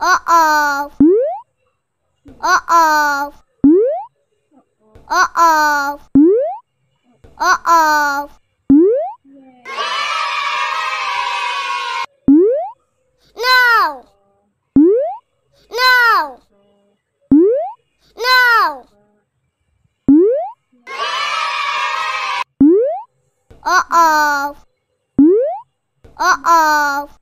Uh-oh. Uh-oh. Uh-oh. Uh-oh. No. No. No. Uh-oh. Uh-oh.